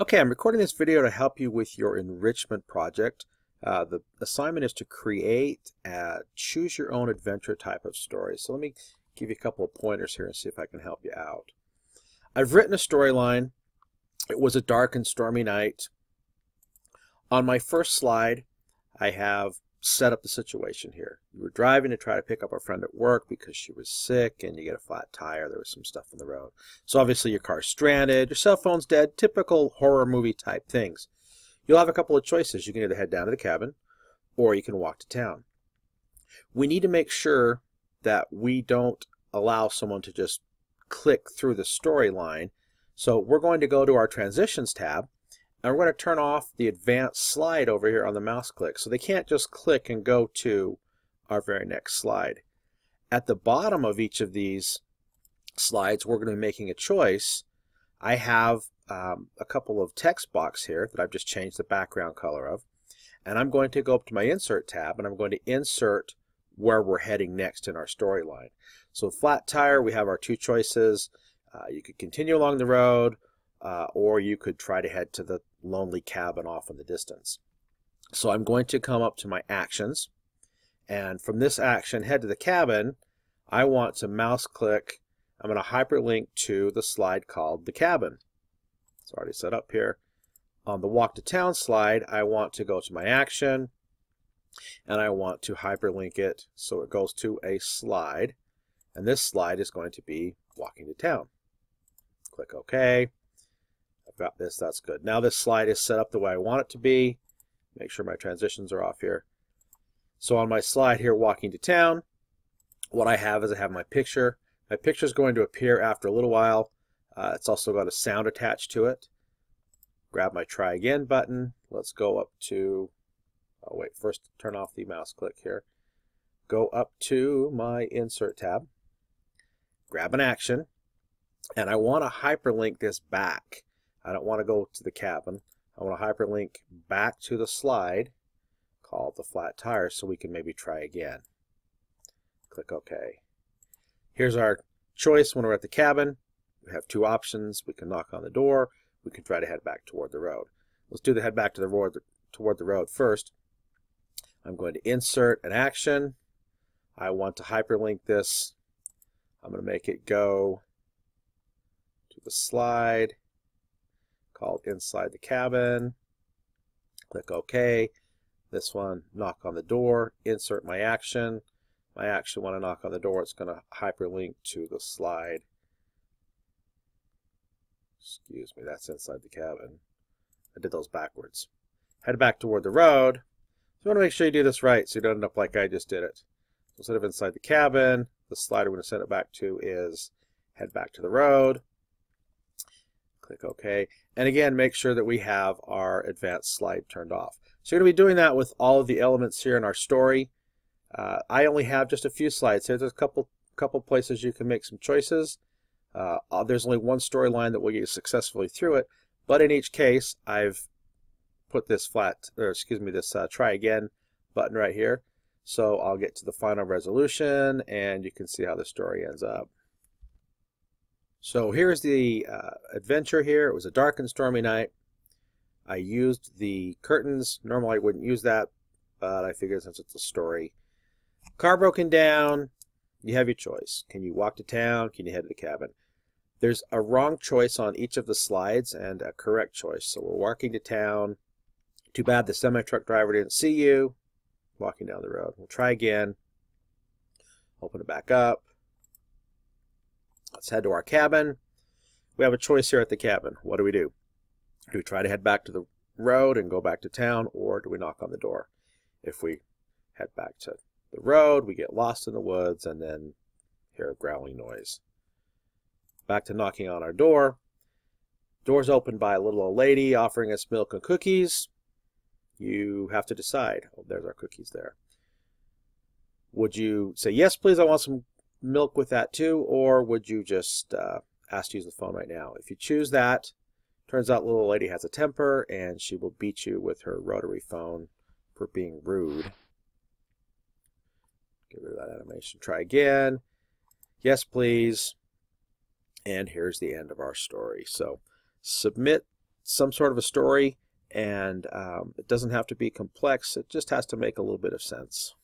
Okay, I'm recording this video to help you with your enrichment project. Uh, the assignment is to create a choose your own adventure type of story. So let me give you a couple of pointers here and see if I can help you out. I've written a storyline. It was a dark and stormy night. On my first slide, I have set up the situation here. You were driving to try to pick up a friend at work because she was sick and you get a flat tire. There was some stuff on the road. So obviously your car's stranded, your cell phone's dead, typical horror movie type things. You'll have a couple of choices. You can either head down to the cabin or you can walk to town. We need to make sure that we don't allow someone to just click through the storyline. So we're going to go to our transitions tab and we're going to turn off the advanced slide over here on the mouse click. So they can't just click and go to our very next slide. At the bottom of each of these slides, we're going to be making a choice. I have um, a couple of text box here that I've just changed the background color of. And I'm going to go up to my Insert tab and I'm going to insert where we're heading next in our storyline. So flat tire, we have our two choices. Uh, you could continue along the road uh, or you could try to head to the lonely cabin off in the distance. So I'm going to come up to my actions and from this action head to the cabin I want to mouse click I'm going to hyperlink to the slide called the cabin. It's already set up here. On the walk to town slide I want to go to my action and I want to hyperlink it so it goes to a slide and this slide is going to be walking to town. Click OK got this, that's good. Now this slide is set up the way I want it to be. Make sure my transitions are off here. So on my slide here, walking to town, what I have is I have my picture. My picture is going to appear after a little while. Uh, it's also got a sound attached to it. Grab my try again button. Let's go up to, oh wait, first turn off the mouse click here. Go up to my insert tab. Grab an action. And I want to hyperlink this back. I don't want to go to the cabin. I want to hyperlink back to the slide called the flat tire so we can maybe try again. Click OK. Here's our choice when we're at the cabin. We have two options. We can knock on the door. We can try to head back toward the road. Let's do the head back to the road toward the road first. I'm going to insert an action. I want to hyperlink this. I'm going to make it go to the slide called Inside the Cabin. Click OK. This one, knock on the door, insert my action. My action, when I knock on the door, it's going to hyperlink to the slide. Excuse me, that's inside the cabin. I did those backwards. Head back toward the road. So you want to make sure you do this right so you don't end up like I just did it. Instead of inside the cabin, the slide I'm going to send it back to is head back to the road. Click OK. And again, make sure that we have our advanced slide turned off. So you're going to be doing that with all of the elements here in our story. Uh, I only have just a few slides here. There's a couple couple places you can make some choices. Uh, uh there's only one storyline that will get you successfully through it, but in each case, I've put this flat, or excuse me, this uh, try again button right here. So I'll get to the final resolution, and you can see how the story ends up. So here's the uh, adventure here. It was a dark and stormy night. I used the curtains. Normally I wouldn't use that, but I figured since it's a story. Car broken down. You have your choice. Can you walk to town? Can you head to the cabin? There's a wrong choice on each of the slides and a correct choice. So we're walking to town. Too bad the semi-truck driver didn't see you. Walking down the road. We'll try again. Open it back up. Let's head to our cabin. We have a choice here at the cabin. What do we do? Do we try to head back to the road and go back to town, or do we knock on the door? If we head back to the road, we get lost in the woods and then hear a growling noise. Back to knocking on our door. Door's opened by a little old lady offering us milk and cookies. You have to decide. Oh, there's our cookies there. Would you say, yes, please, I want some milk with that too, or would you just uh, ask to use the phone right now? If you choose that, turns out little lady has a temper and she will beat you with her rotary phone for being rude. Get rid of that animation. Try again. Yes, please. And here's the end of our story. So submit some sort of a story, and um, it doesn't have to be complex. It just has to make a little bit of sense.